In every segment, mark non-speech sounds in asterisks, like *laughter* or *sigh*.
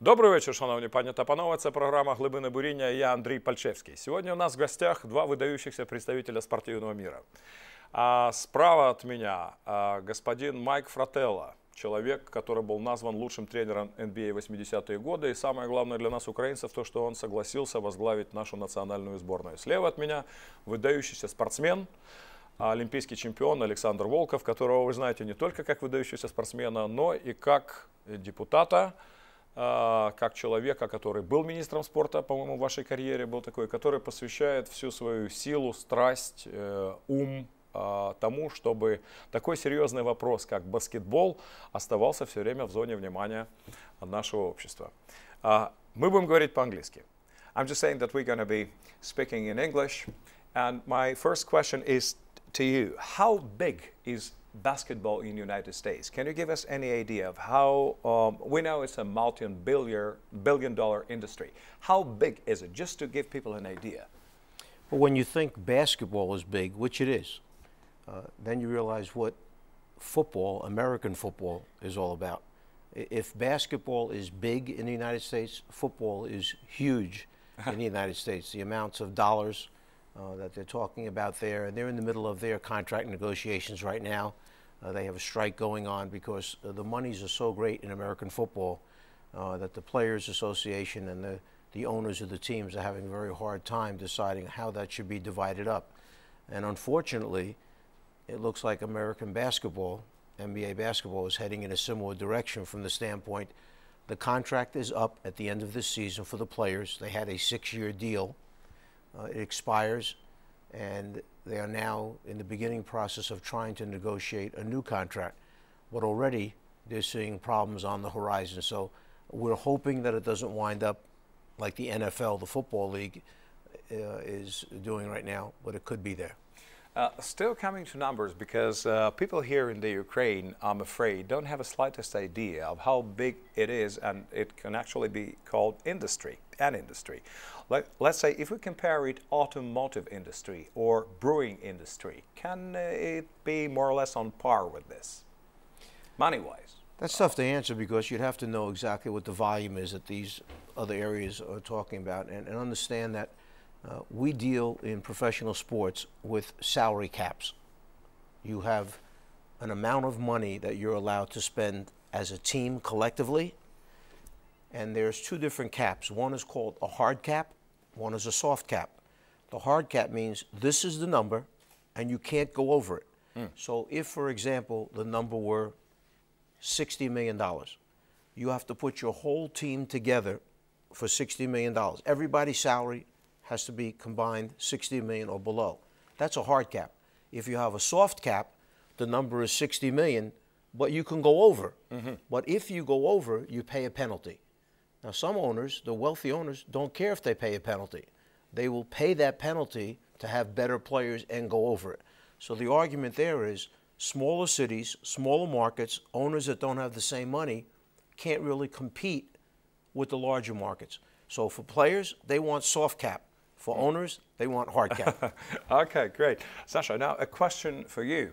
Добрий вечір, шановні пані та панове. Це програма Глибини буріння. і Я Андрій Пальчевський. Сегодня у нас в гостях два выдающихся представителя спортивного мира. А справа от меня а, господин Майк Фрателло, человек, который был назван лучшим тренером NBA 80-е годы. И самое главное для нас, украинцев, то, что он согласился возглавить нашу национальную сборную. Слева от меня выдающийся спортсмен, олимпийский чемпион Александр Волков, которого вы знаете не только как выдающегося спортсмена, но и как депутата, а, как человека, который был министром спорта, по-моему, в вашей карьере был такой, который посвящает всю свою силу, страсть, э, ум а, тому, чтобы такой серьезный вопрос, как баскетбол, оставался все время в зоне внимания нашего общества. А, мы будем говорить по-английски. I'm just saying that we're going to be speaking in English. And my first question is to you. How big is basketball in the United States? Can you give us any idea of how, um, we know it's a multi-billion billion dollar industry. How big is it? Just to give people an idea. Well, when you think basketball is big, which it is, uh, then you realize what football, American football, is all about. If basketball is big in the United States, football is huge in the *laughs* United States. The amounts of dollars uh, that they're talking about there, and they're in the middle of their contract negotiations right now. Uh, they have a strike going on because uh, the monies are so great in American football uh, that the Players Association and the, the owners of the teams are having a very hard time deciding how that should be divided up. And unfortunately, it looks like American basketball, NBA basketball, is heading in a similar direction from the standpoint the contract is up at the end of this season for the players. They had a six year deal, uh, it expires, and they are now in the beginning process of trying to negotiate a new contract. But already they're seeing problems on the horizon. So we're hoping that it doesn't wind up like the NFL, the Football League, uh, is doing right now, but it could be there. Uh, still coming to numbers because uh, people here in the Ukraine, I'm afraid, don't have a slightest idea of how big it is, and it can actually be called industry, an industry. Let, us say if we compare it automotive industry or brewing industry, can uh, it be more or less on par with this, money-wise? That's tough to answer because you'd have to know exactly what the volume is that these other areas are talking about, and, and understand that uh, we deal in professional sports with salary caps. You have an amount of money that you're allowed to spend as a team collectively, and there's two different caps. One is called a hard cap, one is a soft cap. The hard cap means this is the number, and you can't go over it. Mm. So, if, for example, the number were $60 million, you have to put your whole team together for $60 million. Everybody's salary, has to be combined 60 million or below. That's a hard cap. If you have a soft cap, the number is 60 million, but you can go over. Mm-hmm. But if you go over, you pay a penalty. Now, some owners, the wealthy owners, don't care if they pay a penalty. They will pay that penalty to have better players and go over it. So the argument there is smaller cities, smaller markets, owners that don't have the same money can't really compete with the larger markets. So for players, they want soft cap. For owners, they want hard cap. *laughs* okay, great. Sasha, now a question for you.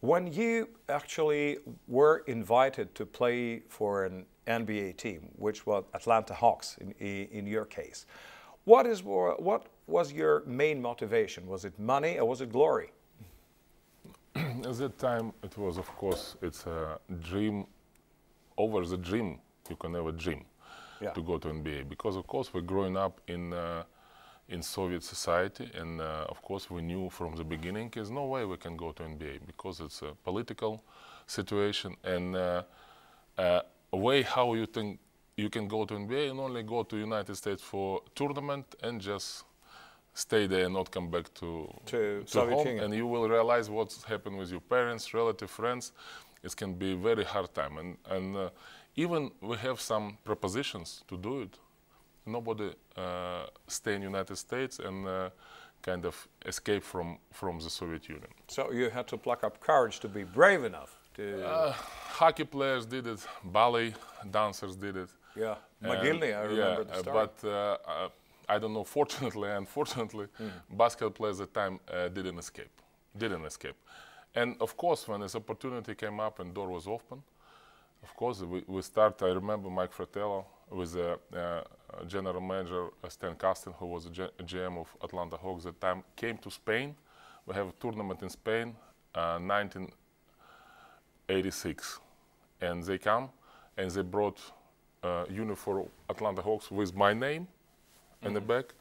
When you actually were invited to play for an NBA team, which was Atlanta Hawks in, in your case, what, is, what was your main motivation? Was it money or was it glory? *clears throat* At that time, it was, of course, it's a dream over the dream. You can never dream yeah. to go to NBA because, of course, we're growing up in uh, in Soviet society, and uh, of course we knew from the beginning there's no way we can go to NBA because it's a political situation. And uh, uh, a way how you think you can go to NBA and only go to United States for tournament and just stay there and not come back to, to, to home. And you will realize what's happened with your parents, relative, friends. It can be a very hard time. And, and uh, even we have some propositions to do it nobody uh, stay in United States and uh, kind of escape from, from the Soviet Union. So you had to pluck up courage to be brave enough to... Uh, hockey players did it, ballet dancers did it. Yeah, Mogilny, I remember yeah, the story. But uh, uh, I don't know, *laughs* fortunately, unfortunately, mm. basketball players at the time uh, didn't escape, didn't escape. And of course, when this opportunity came up and door was open, of course, we, we start, I remember Mike Fratello, with a, uh, general manager Stan Kasten, who was a G GM of Atlanta Hawks at the time, came to Spain. We have a tournament in Spain, 1986, and they come and they brought uh, uniform Atlanta Hawks with my name mm-hmm. in the mm-hmm. back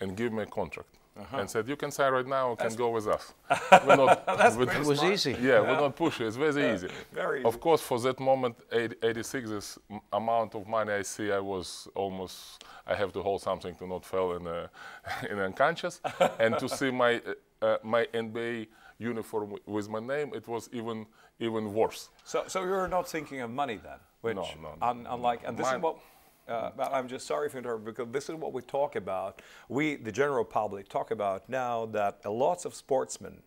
and give me a contract. Uh-huh. And said, you can sign right now, you can go with us. *laughs* we're not, *laughs* it was easy. Yeah, yeah, we're not pushing. It's very yeah. easy. Very easy. Of course, for that moment, 80, 86, this amount of money I see, I was almost, I have to hold something to not fall in, a, *laughs* in unconscious. and to see my, uh, my NBA uniform with my name, it was even even worse. So, so you're not thinking of money then? Which, no, no. Un, unlike, and this Mine, is what. Uh, I'm just sorry for interrupting because this is what we talk about. We, the general public, talk about now that lots of sportsmen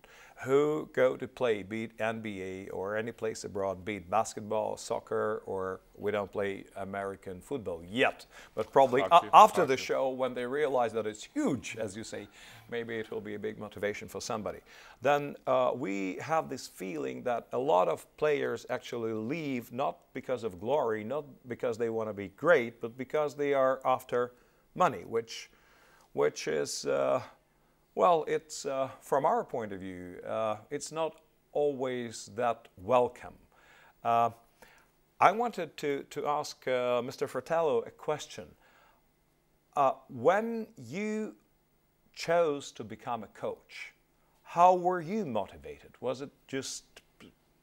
who go to play, be it NBA or any place abroad, be it basketball, soccer, or we don't play American football yet, but probably after hockey. the show when they realize that it's huge, as you say, maybe it will be a big motivation for somebody. Then uh, we have this feeling that a lot of players actually leave not because of glory, not because they want to be great, but because they are after money, which, which is. Uh, well, it's uh, from our point of view, uh, it's not always that welcome. Uh, I wanted to, to ask uh, Mr. Fratello a question. Uh, when you chose to become a coach, how were you motivated? Was it just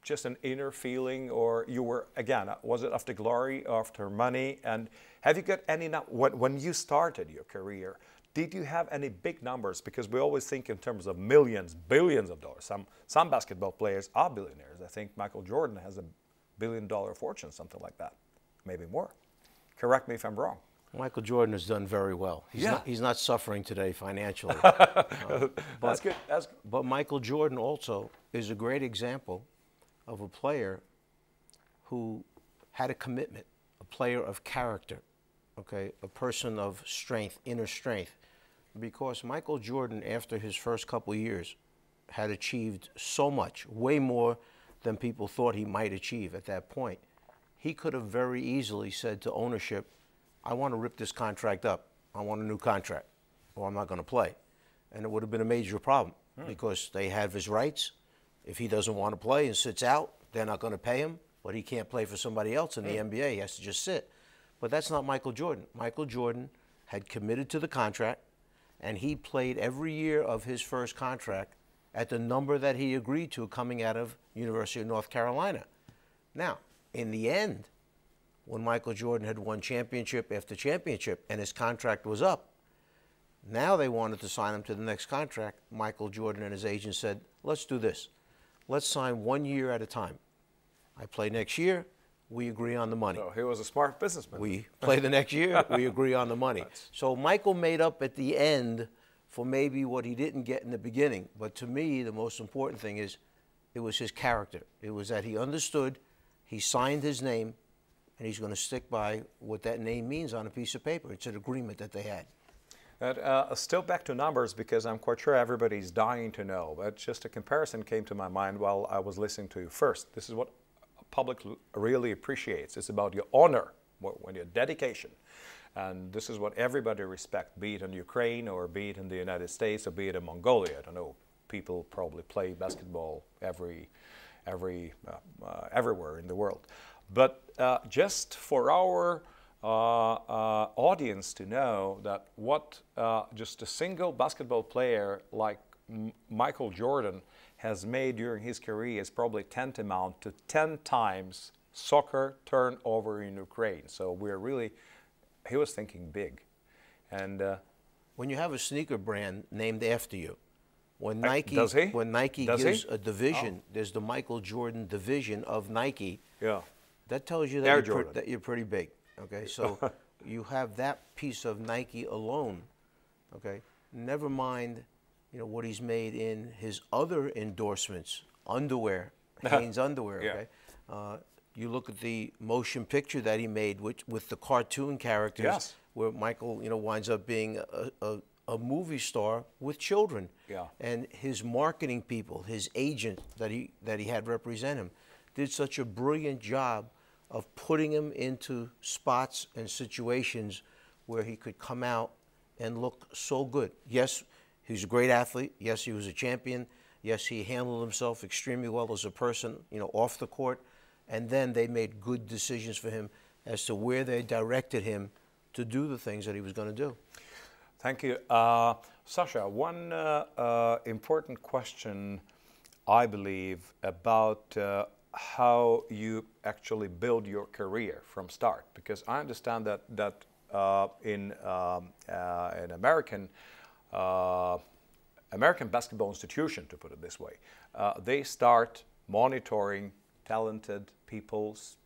just an inner feeling, or you were again? Uh, was it after glory, after money? And have you got any when when you started your career? Did you have any big numbers? Because we always think in terms of millions, billions of dollars. Some, some basketball players are billionaires. I think Michael Jordan has a billion dollar fortune, something like that, maybe more. Correct me if I'm wrong. Michael Jordan has done very well. He's, yeah. not, he's not suffering today financially. *laughs* uh, but, That's good. That's good. But Michael Jordan also is a great example of a player who had a commitment, a player of character, okay, a person of strength, inner strength because Michael Jordan, after his first couple years, had achieved so much, way more than people thought he might achieve at that point. He could have very easily said to ownership, I want to rip this contract up. I want a new contract, or I'm not going to play. And it would have been a major problem hmm. because they have his rights. If he doesn't want to play and sits out, they're not going to pay him, but he can't play for somebody else in the hmm. NBA. He has to just sit. But that's not Michael Jordan. Michael Jordan had committed to the contract and he played every year of his first contract at the number that he agreed to coming out of University of North Carolina. Now, in the end, when Michael Jordan had won championship after championship and his contract was up, now they wanted to sign him to the next contract. Michael Jordan and his agent said, let's do this. Let's sign one year at a time. I play next year, we agree on the money. So he was a smart businessman. We play the next year, we *laughs* agree on the money. So Michael made up at the end for maybe what he didn't get in the beginning. But to me, the most important thing is it was his character. It was that he understood, he signed his name, and he's going to stick by what that name means on a piece of paper. It's an agreement that they had. But, uh, still back to numbers because I'm quite sure everybody's dying to know. But just a comparison came to my mind while I was listening to you. First, this is what public really appreciates. It's about your honor, when your dedication. And this is what everybody respects, be it in Ukraine or be it in the United States or be it in Mongolia. I don't know. People probably play basketball every, every, uh, uh, everywhere in the world. But uh, just for our uh, uh, audience to know that what uh, just a single basketball player like M Michael Jordan has made during his career is probably tantamount to 10 times soccer turnover in Ukraine. So we're really, he was thinking big. And uh, when you have a sneaker brand named after you, when Nike, when Nike does gives he? a division, oh. there's the Michael Jordan division of Nike. Yeah. That tells you that, you're, that you're pretty big. Okay, so *laughs* you have that piece of Nike alone. Okay, never mind you know, what he's made in his other endorsements, underwear, *laughs* Hanes underwear. Yeah. Okay, uh, you look at the motion picture that he made, which with the cartoon characters, yes. where Michael, you know, winds up being a, a, a movie star with children. Yeah. And his marketing people, his agent that he that he had represent him, did such a brilliant job of putting him into spots and situations where he could come out and look so good. Yes, he's a great athlete. Yes, he was a champion. Yes, he handled himself extremely well as a person, you know, off the court. And then they made good decisions for him as to where they directed him to do the things that he was going to do. Thank you. Uh, Sasha, one uh, uh, important question, I believe, about uh, how you actually build your career from start, because I understand that that uh, in um, uh, an American American basketball institution, to put it this way, they start monitoring talented people's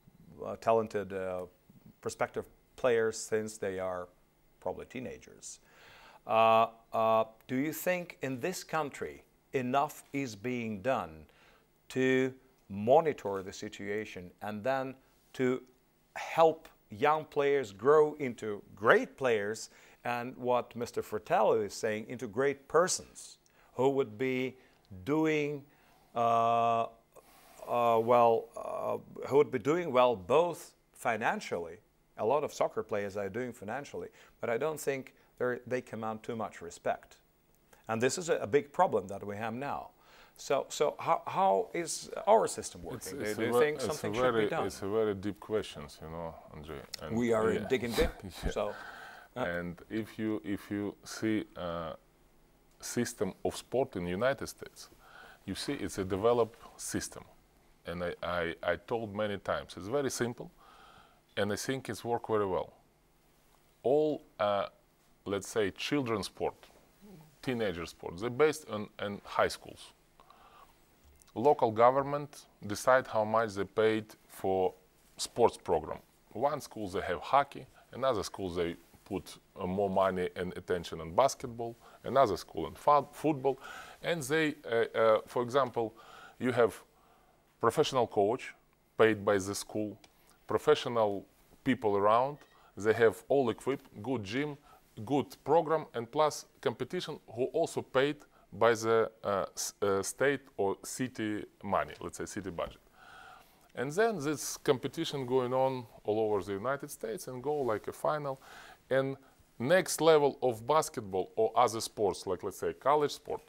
talented prospective players since they are probably teenagers. Uh, uh, do you think in this country enough is being done to monitor the situation and then to help young players grow into great players and what Mr. Fratello is saying into great persons who would be doing uh, uh, well, uh, who would be doing well both financially. A lot of soccer players are doing financially, but I don't think they command too much respect. And this is a, a, big problem that we have now. So, so how, how is our system working? It's, it's do you think something very, should be done? It's a very deep question, you know, Andre. And we are yeah. digging deep. *laughs* yeah. So, uh, and if you if you see a system of sport in the United States, you see it's a developed system, and I, I, I told many times it's very simple, and I think it's worked very well. All uh, let's say, children's sport, teenager sports. They're based on, on high schools. Local government decide how much they paid for sports program. One school they have hockey, another school they put uh, more money and attention on basketball, another school on football, and they, uh, uh, for example, you have professional coach paid by the school, professional people around, they have all equipped, good gym, good program and plus competition who also paid by the uh, uh, state or city money, let's say city budget. And then this competition going on all over the United States and go like a final. And next level of basketball or other sports, like let's say college sport,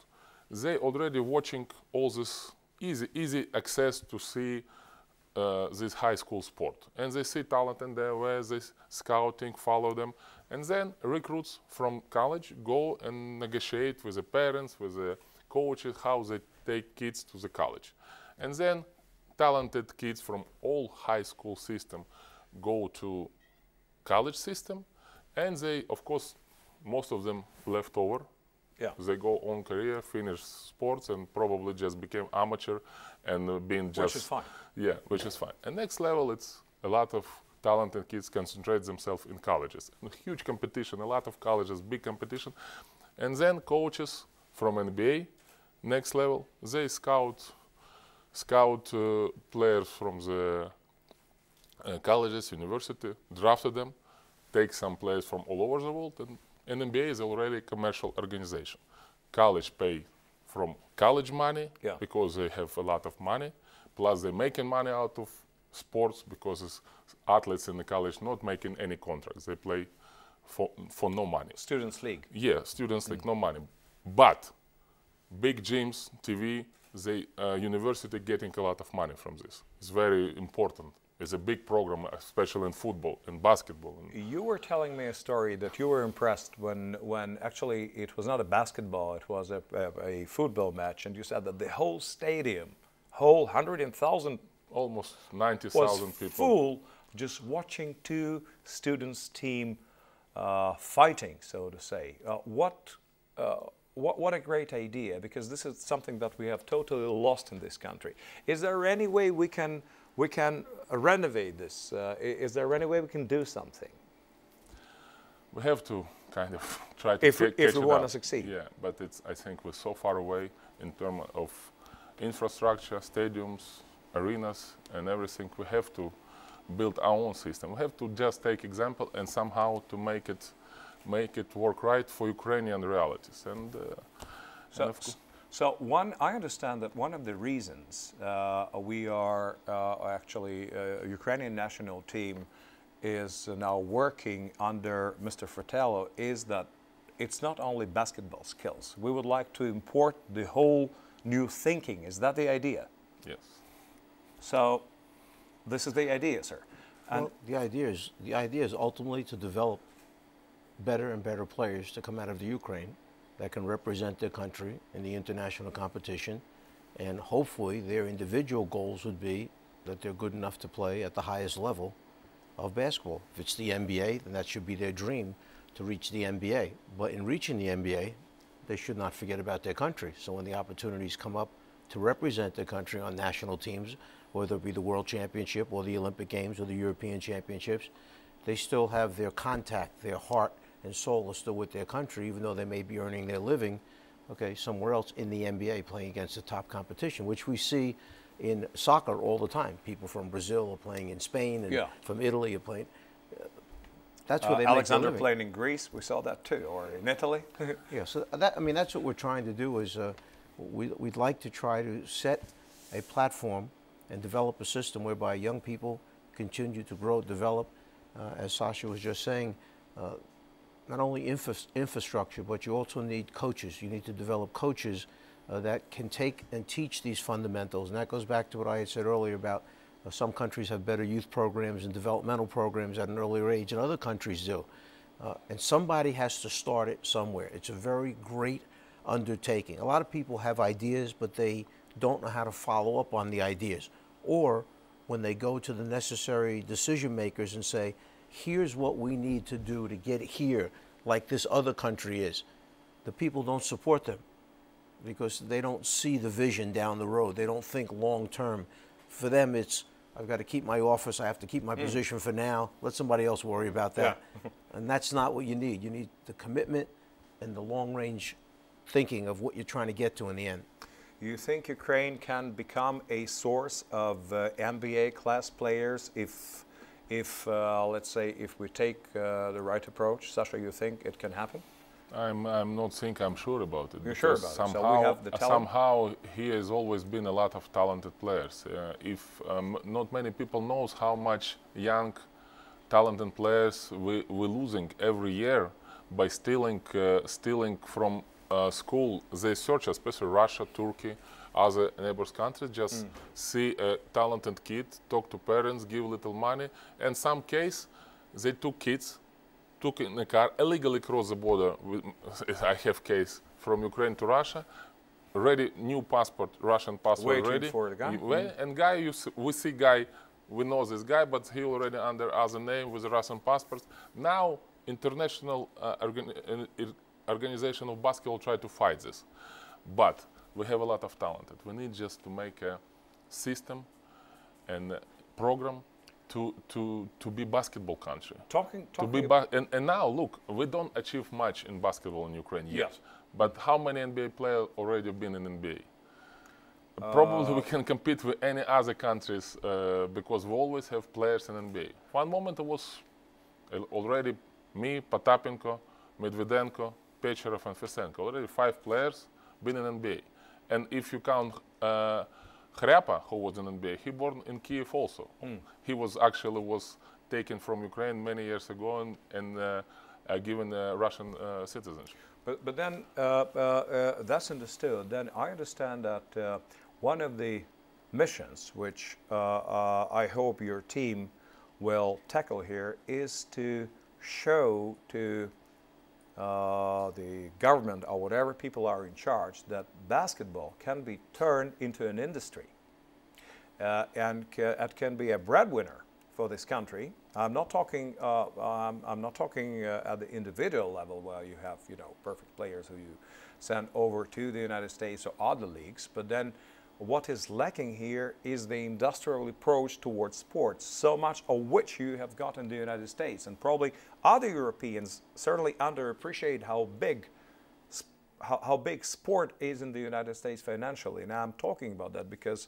they already watching all this easy, easy access to see uh, this high school sport. And they see talent in there where they scouting, follow them. And then recruits from college go and negotiate with the parents, with the coaches, how they take kids to the college. And then talented kids from all high school system go to college system. And they, of course, most of them left over. Yeah. They go on career, finish sports, and probably just became amateur and uh, being just. Which is fine. Yeah, which is fine. And next level, it's a lot of talented kids concentrate themselves in colleges. And huge competition, a lot of colleges, big competition. And then coaches from NBA, next level, they scout scout uh, players from the uh, colleges, university, drafted them, take some players from all over the world, and, and NBA is already a commercial organization. College pay from college money yeah. because they have a lot of money, plus they're making money out of sports because athletes in the college not making any contracts. They play for, for no money. Students League. Yeah, Students League, mm. no money. But big gyms, TV, the uh, university getting a lot of money from this. It's very important. It's a big program, especially in football and basketball. You were telling me a story that you were impressed when, when actually it was not a basketball, it was a, a, a football match, and you said that the whole stadium, whole hundred and thousand almost 90,000 people. full just watching two students team uh, fighting, so to say. Uh, what, uh, what, what a great idea, because this is something that we have totally lost in this country. Is there any way we can, we can renovate this? Uh, is there any way we can do something? We have to *laughs* kind of *laughs* try to if, catch if we want to succeed. Yeah, but it's, I think we're so far away in terms of infrastructure, stadiums, arenas and everything, we have to build our own system. We have to just take example and somehow to make it make it work right for Ukrainian realities. And, uh, so, and So one, I understand that one of the reasons uh, we are uh, actually uh, Ukrainian national team is now working under Mr. Fratello is that it's not only basketball skills. We would like to import the whole new thinking. Is that the idea? Yes. So this is the idea, sir. And well, the idea is the idea is ultimately to develop better and better players to come out of the Ukraine that can represent their country in the international competition. And hopefully their individual goals would be that they're good enough to play at the highest level of basketball. If it's the NBA, then that should be their dream to reach the NBA. But in reaching the NBA, they should not forget about their country. So when the opportunities come up to represent their country on national teams, whether it be the World Championship or the Olympic Games or the European Championships, they still have their contact, their heart and soul is still with their country, even though they may be earning their living, okay, somewhere else in the NBA playing against the top competition, which we see in soccer all the time. People from Brazil are playing in Spain, and yeah. from Italy are playing. That's where uh, they Alexander playing in Greece. We saw that too, or in Italy. *laughs* yeah, so that I mean that's what we're trying to do. Is uh, we, we'd like to try to set a platform and develop a system whereby young people continue to grow, develop. Uh, as Sasha was just saying, uh, not only infra infrastructure, but you also need coaches. You need to develop coaches uh, that can take and teach these fundamentals. And that goes back to what I had said earlier about uh, some countries have better youth programs and developmental programs at an earlier age, and other countries do. Uh, and somebody has to start it somewhere. It's a very great undertaking. A lot of people have ideas, but they don't know how to follow up on the ideas. Or when they go to the necessary decision makers and say, here's what we need to do to get here, like this other country is, the people don't support them because they don't see the vision down the road. They don't think long term. For them, it's I've got to keep my office. I have to keep my mm. position for now. Let somebody else worry about that. Yeah. and that's not what you need. You need the commitment and the long range thinking of what you're trying to get to in the end. You think Ukraine can become a source of uh, NBA class players if, if uh, let's say, if we take uh, the right approach? Sasha, you think it can happen? I'm, I'm not think I'm sure about it. You're sure about somehow, it. So somehow he has always been a lot of talented players. Uh, if um, not many people knows how much young, talented players we, we're losing every year by stealing, uh, stealing from school. They search, especially Russia, Turkey, other neighbors countries, just mm. see a talented kid, talk to parents, give little money. And some case, they took kids took in a car illegally cross the border. With, *laughs* I have case from Ukraine to Russia, ready new passport, Russian passport Waiting ready. for the guy. Mm. And guy, you see, we see guy, we know this guy, but he already under other name with Russian passport. Now international uh, organization of basketball try to fight this, but we have a lot of talented. We need just to make a system and program to, to, to be basketball country. Talking, talking to be ba- and, and now look, we don't achieve much in basketball in Ukraine yet. Yes. But how many NBA players already been in NBA? Uh, Probably we can compete with any other countries uh, because we always have players in NBA. One moment it was already me, Potapenko, Medvedenko, Pecherov, and Fesenko. Already five players been in NBA. And if you count uh, Khryapa, who was in NBA, he born in Kiev also. Mm. He was actually was taken from Ukraine many years ago and, and uh, uh, given Russian uh, citizenship. But, but then uh, uh, that's understood. Then I understand that one of the missions which I hope your team will tackle here is to show to uh, the government or whatever people are in charge that basketball can be turned into an industry uh, and ca it can be a breadwinner for this country. I'm not talking. Uh, um, I'm not talking uh, at the individual level where you have you know perfect players who you send over to the United States or other leagues, but then what is lacking here is the industrial approach towards sports, so much of which you have got in the United States. And probably other Europeans certainly underappreciate how big, how, how big sport is in the United States financially. Now I'm talking about that because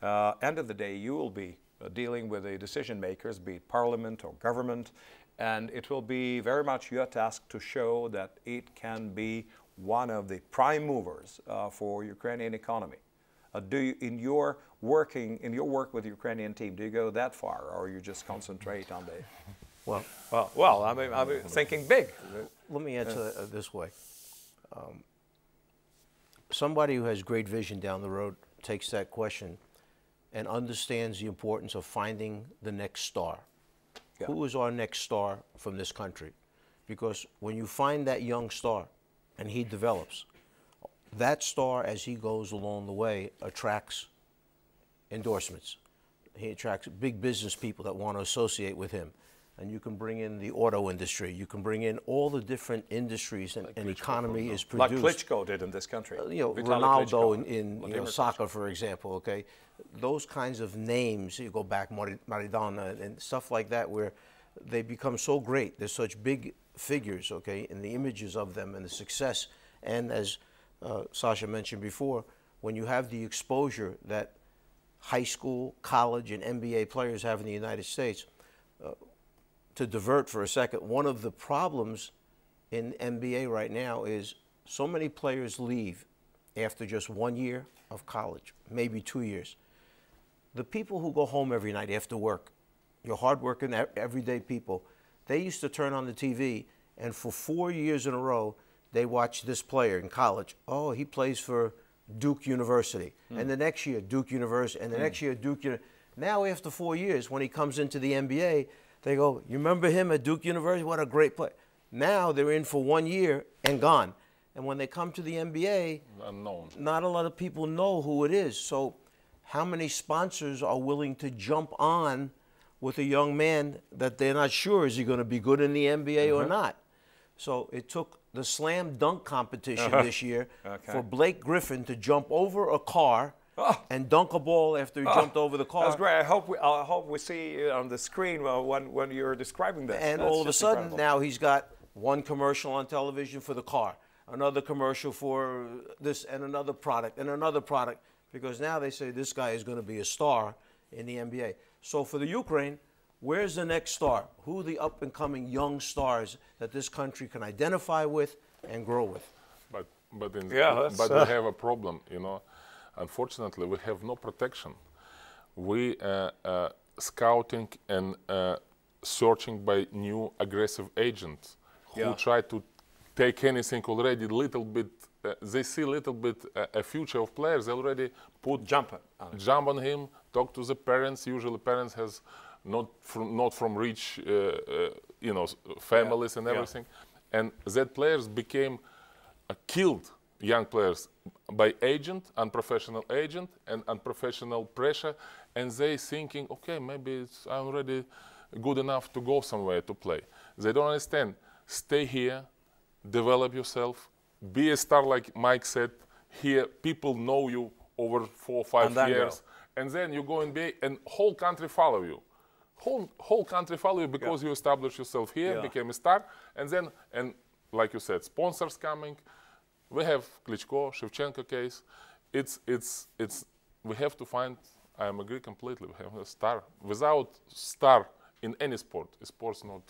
uh, end of the day, you will be uh, dealing with the decision makers, be it parliament or government, and it will be very much your task to show that it can be one of the prime movers uh, for Ukrainian economy. Uh, do you, in your working in your work with the Ukrainian team, do you go that far, or you just concentrate on the? Well, well, well. I mean, I'm thinking big. Let me answer it this way. Um, somebody who has great vision down the road takes that question and understands the importance of finding the next star. Yeah. Who is our next star from this country? Because when you find that young star and he develops, that star, as he goes along the way, attracts endorsements. He attracts big business people that want to associate with him. And you can bring in the auto industry. You can bring in all the different industries and, like and economy is produced. Like Klitschko did in this country. Uh, you know, Ronaldo in, in you know, soccer, for example, okay? Those kinds of names, you go back, Maradona and stuff like that, where they become so great. They're such big figures, okay, and the images of them and the success. And as uh, Sasha mentioned before, when you have the exposure that high school, college, and NBA players have in the United States, uh, to divert for a second, one of the problems in NBA right now is so many players leave after just one year of college, maybe two years. The people who go home every night after work, your hardworking, everyday people, they used to turn on the TV, and for four years in a row, they watch this player in college. Oh, he plays for Duke University. Mm. And the next year, Duke University. And the mm. next year, Duke University. Now, after four years, when he comes into the NBA, they go, You remember him at Duke University? What a great player. Now they're in for one year and gone. And when they come to the NBA, Unknown. not a lot of people know who it is. So, how many sponsors are willing to jump on with a young man that they're not sure is he going to be good in the NBA or mm-hmm. not? So, it took the slam dunk competition uh-huh. this year okay. for Blake Griffin to jump over a car. Oh. and dunk a ball after he oh. jumped over the car. That's great. I hope we, I hope we see it on the screen when, when you're describing this. And That's all of a sudden, incredible. now he's got one commercial on television for the car, another commercial for this, and another product, and another product, because now they say this guy is going to be a star in the NBA. So for the Ukraine, Where's the next star? Who are the up and coming young stars that this country can identify with and grow with? But but in, yeah, but uh, we have a problem, you know. Unfortunately, we have no protection. We uh, uh, scouting and uh, searching by new aggressive agents who yeah. try to take anything already little bit. Uh, they see a little bit uh, a future of players. They already put jump on, jump on him. Talk to the parents. Usually, parents has not from not from rich, uh, uh, you know, families yeah. and everything, yeah. and that players became uh, killed young players by agent, unprofessional agent, and unprofessional pressure, and they thinking, okay, maybe I'm already good enough to go somewhere to play. They don't understand. Stay here, develop yourself, be a star like Mike said. Here, people know you over four or five and years, and then you go and be, and whole country follow you whole whole country follow you because yeah. you established yourself here, yeah. became a star, and then and like you said, sponsors coming. We have Klitschko, Shevchenko case. It's it's it's we have to find. I am agree completely. We have a star. Without star in any sport, sport's not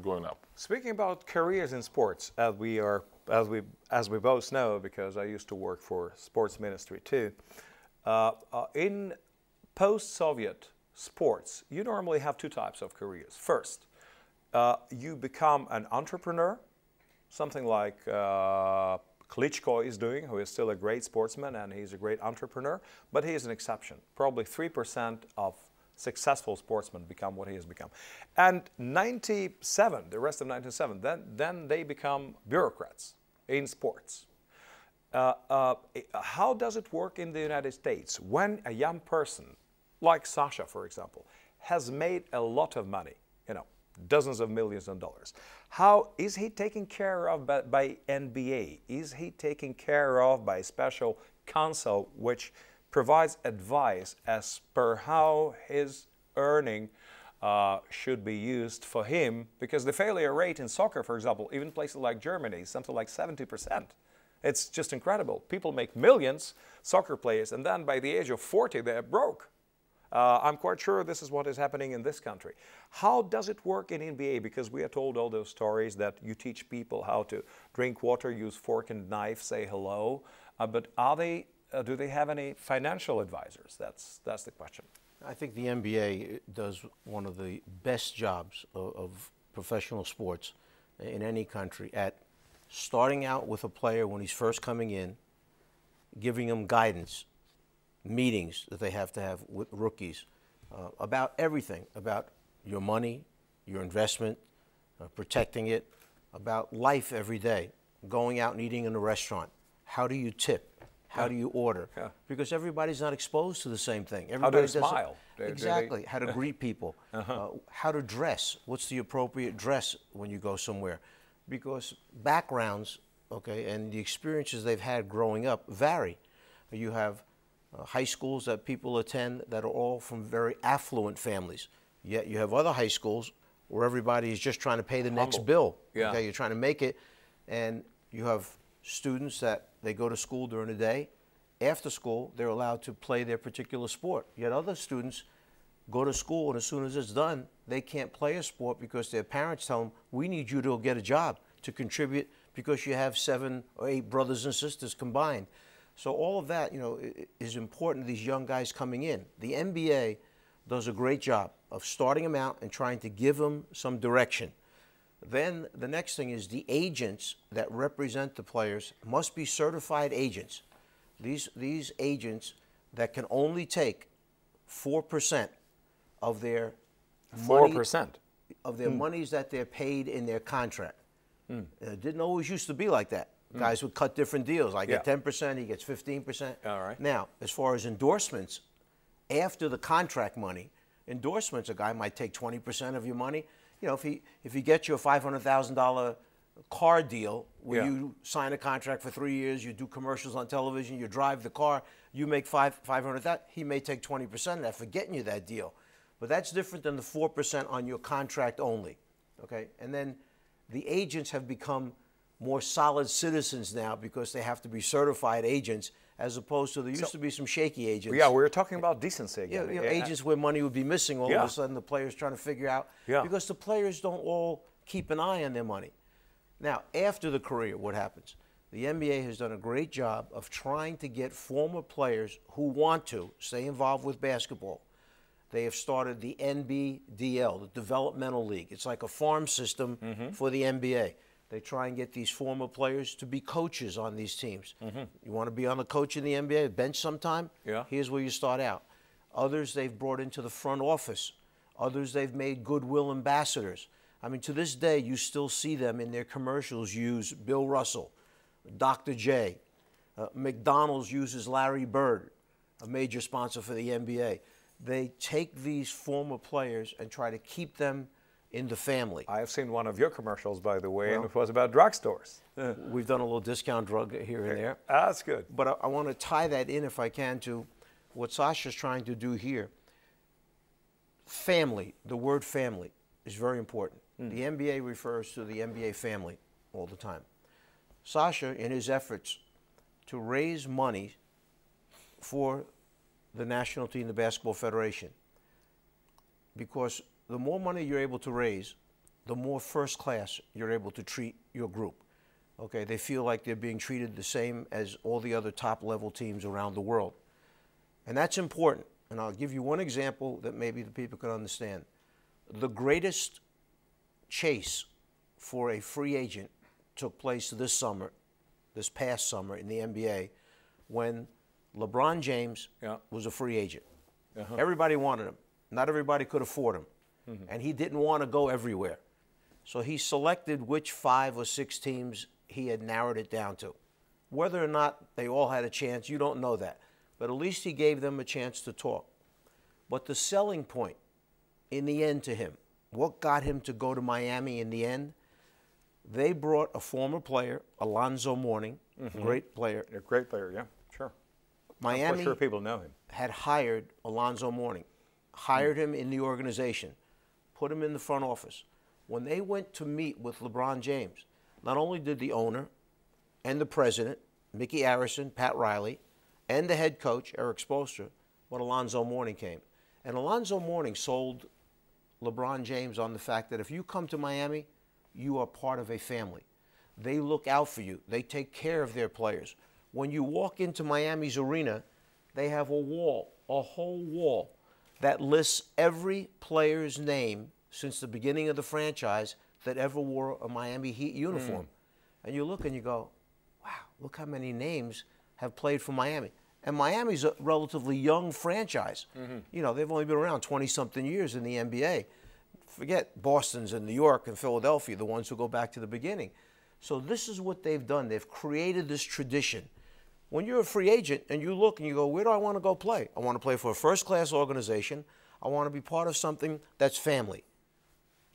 going up. Speaking about careers in sports, as we are as we as we both know, because I used to work for sports ministry too. Uh, uh, in post-Soviet sports, you normally have two types of careers. First, uh, you become an entrepreneur, something like uh, Klitschko is doing, who is still a great sportsman and he's a great entrepreneur, but he is an exception. Probably 3% of successful sportsmen become what he has become. And 97, the rest of 97, then, then they become bureaucrats in sports. Uh, uh, how does it work in the United States when a young person like Sasha, for example, has made a lot of money, you know, dozens of millions of dollars. How is he taken care of by, by NBA? Is he taken care of by a special council which provides advice as per how his earning uh, should be used for him? Because the failure rate in soccer, for example, even places like Germany, is something like 70%. It's just incredible. People make millions, soccer players, and then by the age of 40, they're broke. Uh, I'm quite sure this is what is happening in this country. How does it work in NBA? Because we are told all those stories that you teach people how to drink water, use fork and knife, say hello. Uh, but are they? Uh, do they have any financial advisors? That's that's the question. I think the NBA does one of the best jobs of, of professional sports in any country at starting out with a player when he's first coming in, giving him guidance, meetings that they have to have with rookies uh, about everything about your money, your investment, uh, protecting it, about life every day, going out and eating in a restaurant. How do you tip? How yeah. do you order? Yeah. Because everybody's not exposed to the same thing. Everybody how to smile. exactly. Do they... how to greet people. *laughs* Uh-huh. Uh, how to dress. What's the appropriate dress when you go somewhere? Because backgrounds, okay, and the experiences they've had growing up vary. You have uh, high schools that people attend that are all from very affluent families. Yet you have other high schools where everybody is just trying to pay the Humble. next bill. Yeah. Okay, you're trying to make it, and you have students that they go to school during the day. After school, they're allowed to play their particular sport. Yet other students go to school, and as soon as it's done, they can't play a sport because their parents tell them, "We need you to get a job to contribute because you have seven or eight brothers and sisters combined." So all of that, you know, is important to these young guys coming in. The NBA does a great job of starting them out and trying to give them some direction. Then the next thing is the agents that represent the players must be certified agents. These, these agents that can only take 4% of their 4% money, of their mm. monies that they're paid in their contract. Mm. It didn't always used to be like that. Mm. Guys would cut different deals. I get yeah. 10%, he gets 15%. All right. Now, as far as endorsements, after the contract money, endorsements, a guy might take 20% of your money. You know, if he if he gets you a $500,000 car deal where yeah. you sign a contract for three years, you do commercials on television, you drive the car, you make five five hundred that he may take twenty percent of that for getting you that deal, but that's different than the four percent on your contract only, okay? And then the agents have become more solid citizens now because they have to be certified agents as opposed to there used so, to be some shaky agents. Yeah, we were talking about decency again. Yeah, you know, agents where money would be missing all yeah. of a sudden the players trying to figure out yeah. because the players don't all keep an eye on their money. Now, after the career, what happens? The NBA has done a great job of trying to get former players who want to stay involved with basketball. They have started the NBDL, the Developmental League. It's like a farm system mm-hmm. for the NBA. They try and get these former players to be coaches on these teams. Mm-hmm. You want to be on the coach in the NBA, bench sometime? Yeah. Here's where you start out. Others they've brought into the front office. Others they've made goodwill ambassadors. I mean, to this day, you still see them in their commercials use Bill Russell, Dr. J. Uh, McDonald's uses Larry Bird, a major sponsor for the NBA. They take these former players and try to keep them – in the family. I have seen one of your commercials, by the way, well, and it was about drugstores. *laughs* We've done a little discount drug here and there. Ah, that's good. But I, I want to tie that in, if I can, to what Sasha's trying to do here. Family, the word family, is very important. Mm. The NBA refers to the NBA family all the time. Sasha, in his efforts to raise money for the national team, the Basketball Federation, because the more money you're able to raise, the more first class you're able to treat your group. Okay, they feel like they're being treated the same as all the other top level teams around the world. And that's important. And I'll give you one example that maybe the people can understand. The greatest chase for a free agent took place this summer, this past summer in the NBA, when LeBron James yeah. was a free agent. Uh-huh. Everybody wanted him. Not everybody could afford him mm-hmm. and he didn't want to go everywhere. So he selected which five or six teams he had narrowed it down to. Whether or not they all had a chance, you don't know that. But at least he gave them a chance to talk. But the selling point in the end to him, what got him to go to Miami in the end, they brought a former player, Alonzo Mourning, mm-hmm. great player. A great player, yeah, sure. Miami I'm sure people know him. had hired Alonzo Mourning, hired mm. him in the organization put him in the front office. When they went to meet with LeBron James, not only did the owner and the president, Micky Arison, Pat Riley, and the head coach, Erik Spoelstra, but Alonzo Mourning came. And Alonzo Mourning sold LeBron James on the fact that if you come to Miami, you are part of a family. They look out for you. They take care of their players. When you walk into Miami's arena, they have a wall, a whole wall that lists every player's name since the beginning of the franchise that ever wore a Miami Heat uniform. Mm. And you look and you go, wow, look how many names have played for Miami. And Miami's a relatively young franchise. Mm-hmm. You know, they've only been around 20 something years in the NBA. Forget Boston's and New York and Philadelphia, the ones who go back to the beginning. So this is what they've done. They've created this tradition. When you're a free agent and you look and you go, where do I want to go play? I want to play for a first class organization. I want to be part of something that's family.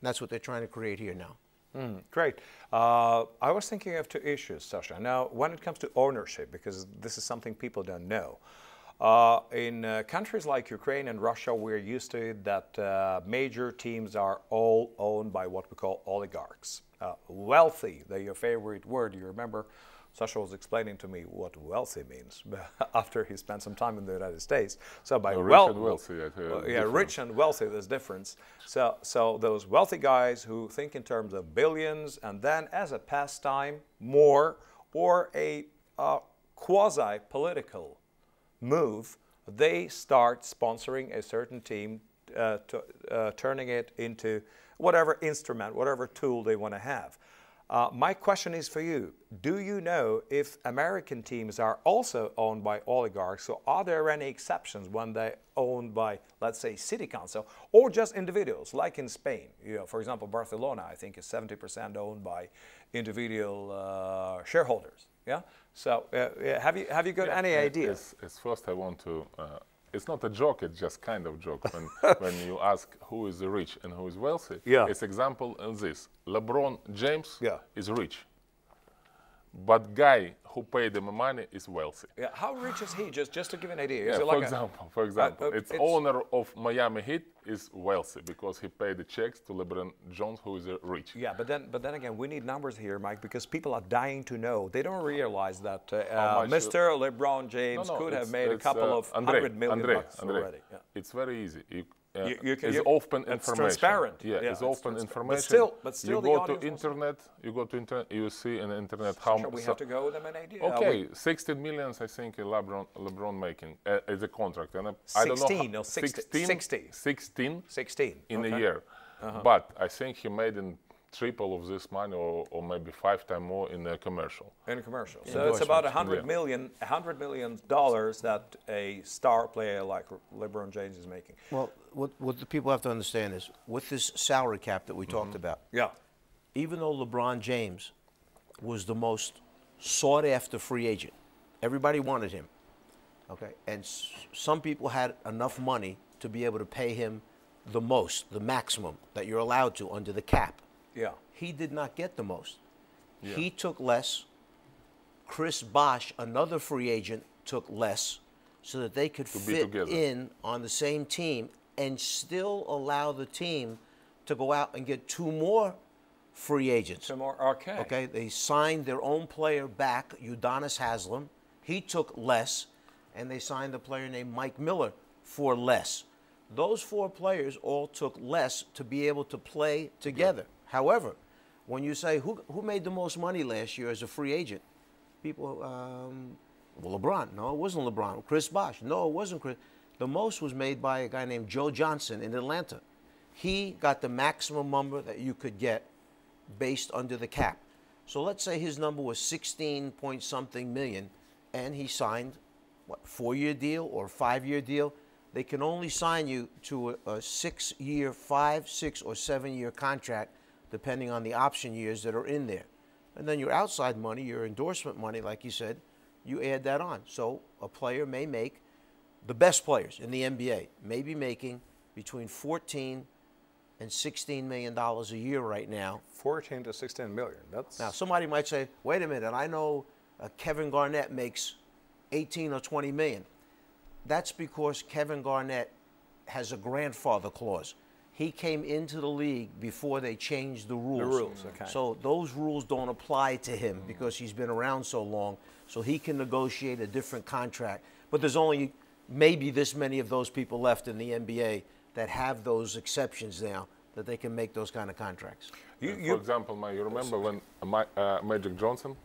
And that's what they're trying to create here now. Mm, great. Uh, I was thinking of two issues, Sasha. Now, when it comes to ownership, because this is something people don't know, uh, in uh, countries like Ukraine and Russia, we're used to it that uh, major teams are all owned by what we call oligarchs. Uh, wealthy, they're your favorite word. You remember Sasha was explaining to me what wealthy means *laughs* after he spent some time in the United States. So by no, well, rich and wealthy, yeah, rich and wealthy, there's difference. So, so those wealthy guys who think in terms of billions, and then as a pastime, more or a uh, quasi-political move, they start sponsoring a certain team, uh, to, uh, turning it into whatever instrument, whatever tool they want to have. Uh, my question is for you. Do you know if American teams are also owned by oligarchs? So are there any exceptions when they're owned by, let's say, city council or just individuals, like in Spain? You know, for example, Barcelona, I think, is 70% owned by individual uh, shareholders. Yeah. So uh, have you have you got yeah, any idea? first, I want to uh, it's not a joke, it's just kind of joke when, *laughs* when you ask who is rich and who is wealthy. Yeah. It's example in this. LeBron James yeah. is rich. But guy who paid him money is wealthy. Yeah, how rich is he? Just just to give an idea. Yeah, for, like example, for example, uh, uh, it's, it's owner of Miami Heat is wealthy because he paid the checks to LeBron Jones, who is rich. Yeah, but then but then again, we need numbers here, Mike, because people are dying to know. They don't realize that uh, uh Mr. LeBron James no, no, could have made a couple uh, of Andre, hundred million Andre, bucks Andre, already. Yeah. It's very easy. You, uh, you, you can, is open information. transparent. Yeah, yeah it's, open information. But still, but still you go to internet. You go to internet. You see in internet how. Sure, we have to go with them an idea. Okay, 16 millions. I think LeBron LeBron making uh, as a contract, and I, I don't know. How, no, 16, 16, 16, 16 in okay. a year. Uh -huh. But I think he made in triple of this money or, or maybe five times more in a commercial. In a commercial. So it's about a hundred yeah. million, a hundred million dollars that a star player like LeBron James is making. Well, what, what the people have to understand is with this salary cap that we mm -hmm. talked about. Yeah. Even though LeBron James was the most sought after free agent, everybody wanted him. Okay. And some people had enough money to be able to pay him the most, the maximum that you're allowed to under the cap. Yeah. He did not get the most. Yeah. He took less. Chris Bosh, another free agent, took less so that they could to fit in on the same team and still allow the team to go out and get two more free agents. Two more, okay. Okay, they signed their own player back, Udonis Haslem. He took less, and they signed a player named Mike Miller for less. Those four players all took less to be able to play together. However, when you say who, who made the most money last year as a free agent, people, um, well, LeBron. No, it wasn't LeBron. Chris Bosh. No, it wasn't Chris. The most was made by a guy named Joe Johnson in Atlanta. He got the maximum number that you could get based under the cap. So let's say his number was 16 point something million, and he signed what four year deal or five year deal. They can only sign you to a, a six year, five, six, or seven year contract depending on the option years that are in there. And then your outside money, your endorsement money, like you said, you add that on. So a player may make, the best players in the NBA may be making between 14 and 16 million dollars a year right now. 14 to 16 million. That's now somebody might say, wait a minute, I know uh, Kevin Garnett makes 18 or 20 million. That's because Kevin Garnett has a grandfather clause he came into the league before they changed the rules. The rules, okay. So those rules don't apply to him because he's been around so long. So he can negotiate a different contract. But there's only maybe this many of those people left in the NBA that have those exceptions now that they can make those kind of contracts. You, you For example, you remember when uh, Magic Johnson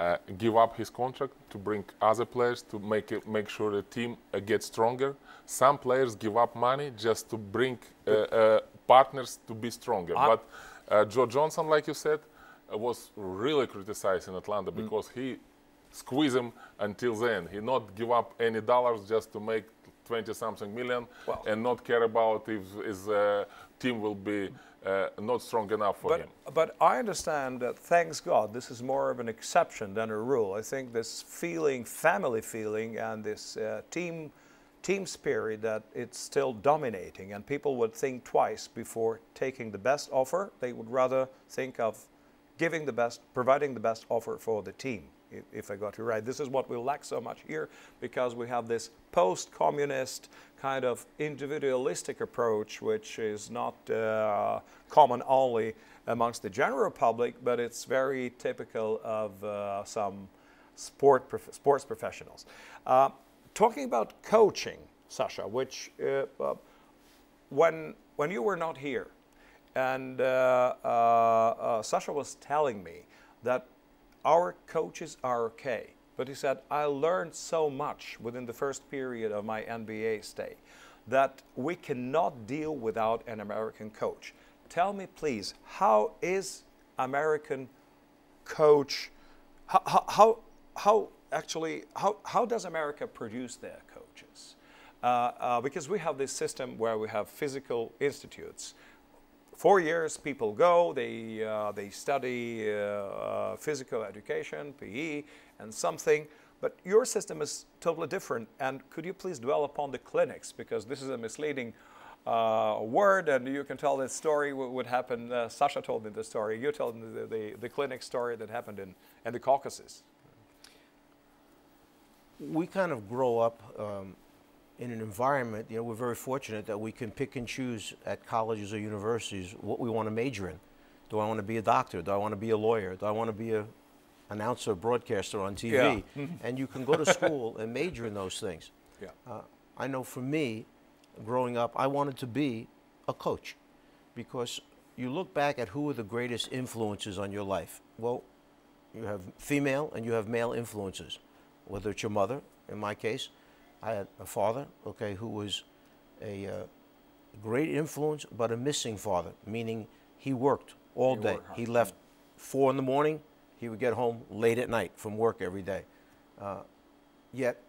uh, give up his contract to bring other players to make it, make sure the team uh, gets stronger. Some players give up money just to bring uh, uh partners to be stronger. i but uh, Joe Johnson, like you said, was really criticized in Atlanta mm. because mm. he squeezed him until then. He not give up any dollars just to make 20 something million and not care about if his uh, team will be uh, not strong enough for but, him. But I understand that, thanks God, this is more of an exception than a rule. I think this feeling, family feeling, and this uh, team team spirit that it's still dominating, and people would think twice before taking the best offer. They would rather think of giving the best, providing the best offer for the team if I got you right. This is what we lack so much here because we have this post-communist kind of individualistic approach, which is not uh, common only amongst the general public, but it's very typical of uh, some sport prof sports professionals. Uh, talking about coaching, Sasha, which uh, uh, when when you were not here, and uh, Sasha was telling me that our coaches are okay. But he said, I learned so much within the first period of my NBA stay that we cannot deal without an American coach. Tell me, please, how is American coach, how, how, how actually, how, how does America produce their coaches? Uh, uh, because we have this system where we have physical institutes four years people go, they, uh, they study uh, physical education, PE, and something. But your system is totally different. And could you please dwell upon the clinics? Because this is a misleading uh, word, and you can tell this story what would happen. Uh, Sasha told me the story. You told me the, the, the clinic story that happened in, in the Caucasus. We kind of grow up um, in an environment, you know, we're very fortunate that we can pick and choose at colleges or universities what we want to major in. Do I want to be a doctor? Do I want to be a lawyer? Do I want to be a announcer, broadcaster on TV? Yeah. *laughs* and you can go to school and major in those things. Yeah. Uh, I know for me, growing up, I wanted to be a coach because you look back at who are the greatest influences on your life. Well, you have female and you have male influences, whether it's your mother, in my case, I had a father, okay, who was a uh, great influence, but a missing father, meaning he worked all he day. Worked he left four in the morning. He would get home late at night from work every day. Uh, yet,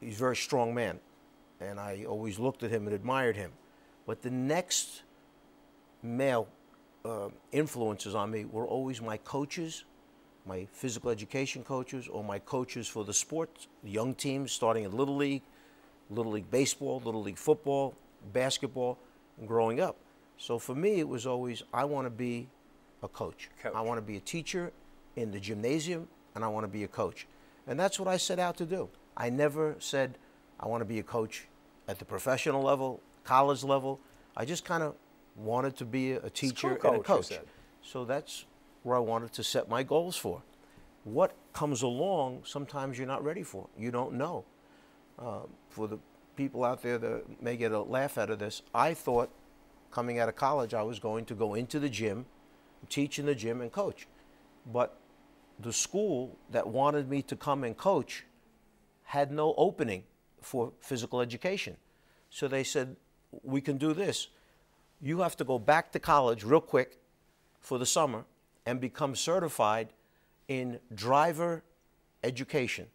he's a very strong man, and I always looked at him and admired him. But the next male uh, influences on me were always my coaches my physical education coaches or my coaches for the sports, young teams starting at Little League, Little League Baseball, Little League Football, basketball, growing up. So for me, it was always, I want to be a coach. coach. I want to be a teacher in the gymnasium, and I want to be a coach. And that's what I set out to do. I never said I want to be a coach at the professional level, college level. I just kind of wanted to be a teacher coach, and a coach. So that's where I wanted to set my goals for. What comes along, sometimes you're not ready for. You don't know. Um, for the people out there that may get a laugh out of this, I thought coming out of college I was going to go into the gym, teach in the gym, and coach. But the school that wanted me to come and coach had no opening for physical education. So they said, We can do this. You have to go back to college real quick for the summer and become certified in driver education.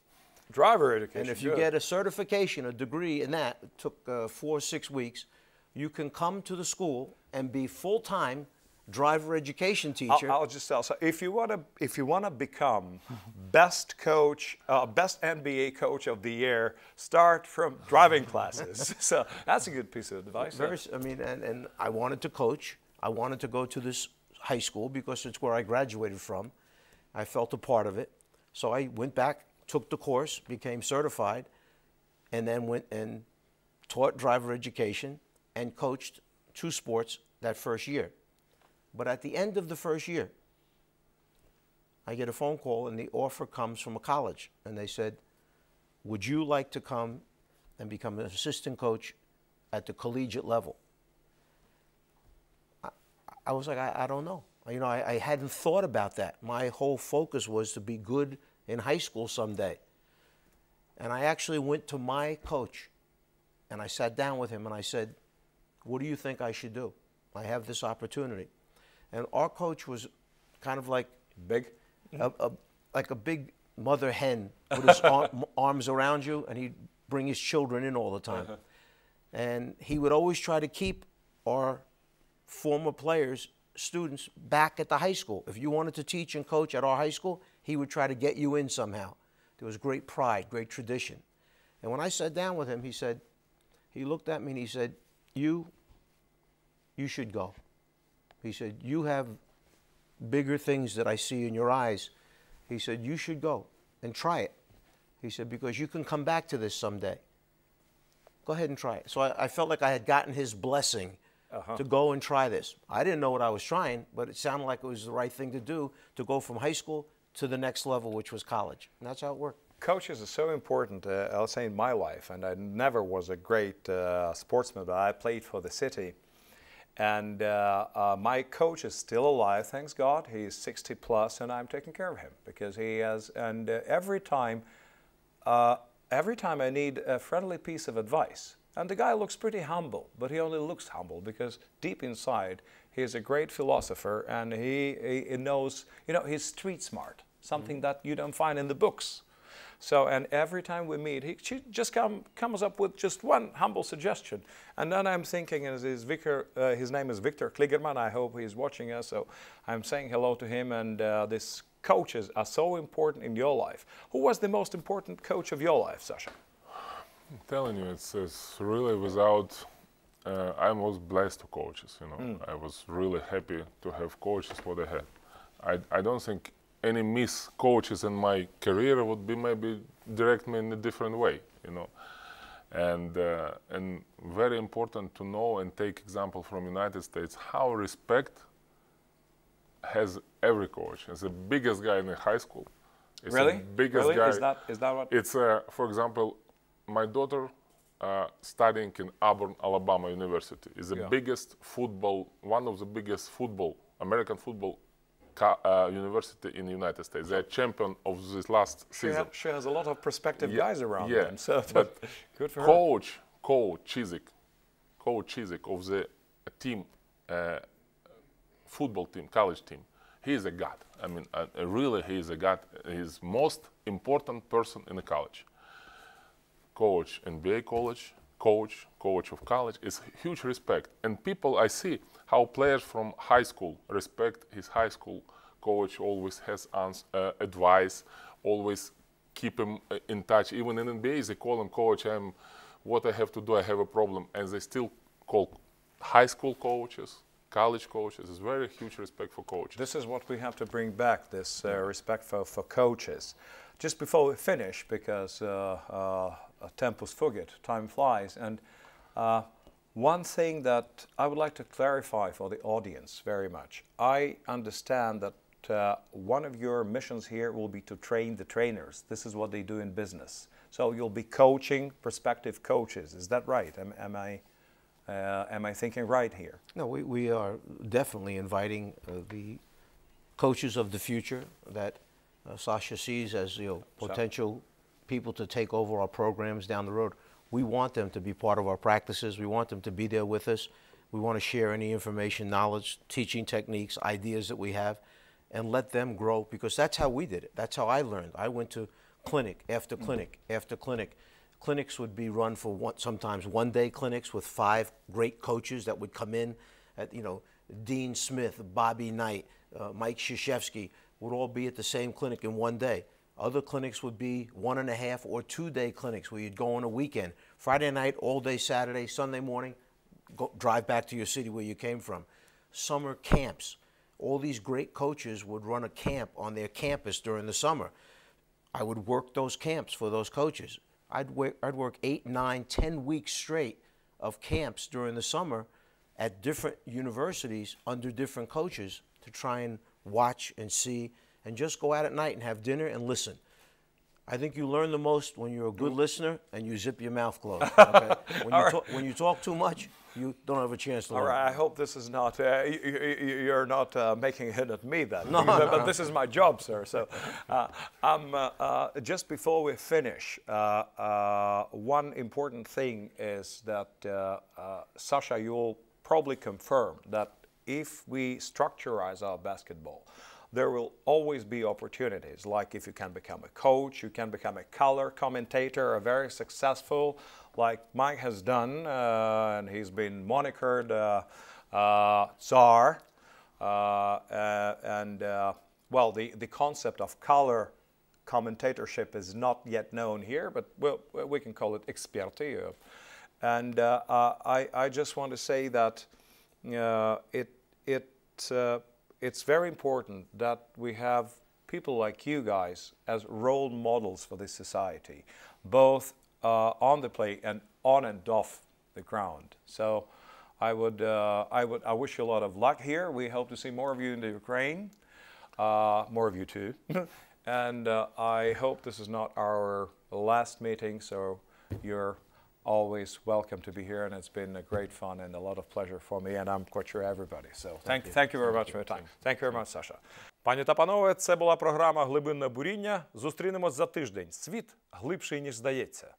Driver education. And if you good. get a certification, a degree in that, it took uh, four or six weeks, you can come to the school and be full time driver education teacher. I'll, I'll, just tell. So if you want to, if you want to become best coach, uh, best NBA coach of the year, start from driving classes. *laughs* so that's a good piece of advice. Very, I mean, and, and I wanted to coach. I wanted to go to this high school because it's where I graduated from. I felt a part of it. So I went back took the course, became certified, and then went and taught driver education and coached two sports that first year. But at the end of the first year, I get a phone call and the offer comes from a college and they said, Would you like to come and become an assistant coach at the collegiate level. I, I was like, I, I, don't know. You know, I, I hadn't thought about that. My whole focus was to be good in high school someday. And I actually went to my coach and I sat down with him and I said, What do you think I should do? I have this opportunity. And our coach was kind of like big, a, a, like a big mother hen with his arm, *laughs* arms around you, and he'd bring his children in all the time. Uh-huh. And he would always try to keep our former players, students, back at the high school. If you wanted to teach and coach at our high school, he would try to get you in somehow. There was great pride, great tradition. And when I sat down with him, he said, he looked at me and he said, You, you should go. He said, You have bigger things that I see in your eyes. He said, You should go and try it. He said, Because you can come back to this someday. Go ahead and try it. So I, I felt like I had gotten his blessing uh-huh. to go and try this. I didn't know what I was trying, but it sounded like it was the right thing to do to go from high school to the next level, which was college. And that's how it worked. Coaches are so important, uh, I'll say, in my life. And I never was a great uh, sportsman, but I played for the city. And uh, uh, my coach is still alive, thanks God. He's 60 plus, and I'm taking care of him because he has. And uh, every time, uh, every time I need a friendly piece of advice, and the guy looks pretty humble, but he only looks humble because deep inside he is a great philosopher and he, he knows, you know, he's street smart, something mm that you don't find in the books. So, and every time we meet, he she just come, comes up with just one humble suggestion. And then I'm thinking, as his, Victor, uh, his name is Victor Kligerman, I hope he's watching us, so I'm saying hello to him. And uh, these coaches are so important in your life. Who was the most important coach of your life, Sasha? I'm telling you, it's, it's really without. Uh, I was blessed to coaches. You know, mm. I was really happy to have coaches what I had. I, I don't think any miss coaches in my career would be maybe direct me in a different way, you know. And uh, and very important to know and take example from United States how respect has every coach. It's the biggest guy in the high school. It's really? The biggest really? guy. Is that is that what? It's uh, for example, my daughter uh, studying in Auburn, Alabama University is the yeah. biggest football, one of the biggest football, American football uh, university in the United States. They're champion of this last she season. she has a lot of prospective yeah, guys around yeah. them. So but *laughs* good for coach, her. Coach Chizik, Coach Chizik of the team, uh, football team, college team, he is a god. I mean, uh, really, he is a god. He's most important person in the college. Coach NBA college, coach, coach of college is huge respect. And people I see how players from high school respect his high school coach, always has uh, advice, always keep him uh, in touch. Even in NBA, they call him coach. I'm, what I have to do, I have a problem, and they still call high school coaches, college coaches. It's very huge respect for coaches. This is what we have to bring back: this uh, respect for, for coaches. Just before we finish, because uh, uh, tempus fugit, time flies, and uh, one thing that I would like to clarify for the audience very much. I understand that uh, one of your missions here will be to train the trainers. This is what they do in business. So you'll be coaching prospective coaches. Is that right? Am, am I, uh, am I thinking right here? No, we, we are definitely inviting uh, the coaches of the future that uh, Sasha sees as you know, potential people to take over our programs down the road we want them to be part of our practices. We want them to be there with us. We want to share any information, knowledge, teaching techniques, ideas that we have, and let them grow because that's how we did it. That's how I learned. I went to clinic after clinic after clinic. Clinics would be run for one, sometimes one day clinics with five great coaches that would come in at, you know, Dean Smith, Bobby Knight, uh, Mike Krzyzewski would all be at the same clinic in one day. Other clinics would be one and a half or two day clinics where you'd go on a weekend. Friday night, all day Saturday, Sunday morning, go, drive back to your city where you came from. Summer camps. All these great coaches would run a camp on their campus during the summer. I would work those camps for those coaches. I'd I'd work eight, nine, ten weeks straight of camps during the summer at different universities under different coaches to try and watch and see and just go out at night and have dinner and listen. I think you learn the most when you're a good listener and you zip your mouth closed. Okay? *laughs* when, you talk, when you talk too much, you don't have a chance to All learn. right, I hope this is not, uh, y- y- y- you're not uh, making a hit at me then. *laughs* No, but, no, but no. this is my job, sir. So, uh, um, uh, uh, just before we finish, uh, uh, one important thing is that, uh, uh, Sasha, you'll probably confirm that if we structurize our basketball, there will always be opportunities. Like if you can become a coach, you can become a color commentator, a very successful, like Mike has done, uh, and he's been monikered uh, uh, Czar. Uh, uh, and uh, well, the, the concept of color commentatorship is not yet known here, but well, we can call it experti. uh, And I, I just want to say that it, it, it's very important that we have people like you guys as role models for this society, both uh, on the play and on and off the ground. So I would, uh, I would, I wish you a lot of luck here. We hope to see more of you in the Ukraine, uh, more of you too. *laughs* and uh, I hope this is not our last meeting. So you're always welcome to be here, and it's been a great fun and a lot of pleasure for me, and I'm quite sure everybody. So thank, thank you very much for your time. Thank you very much, Sasha. Пані та панове, це була програма Глибинне буріння. Зустрінемось за тиждень. Світ глибший, ніж здається.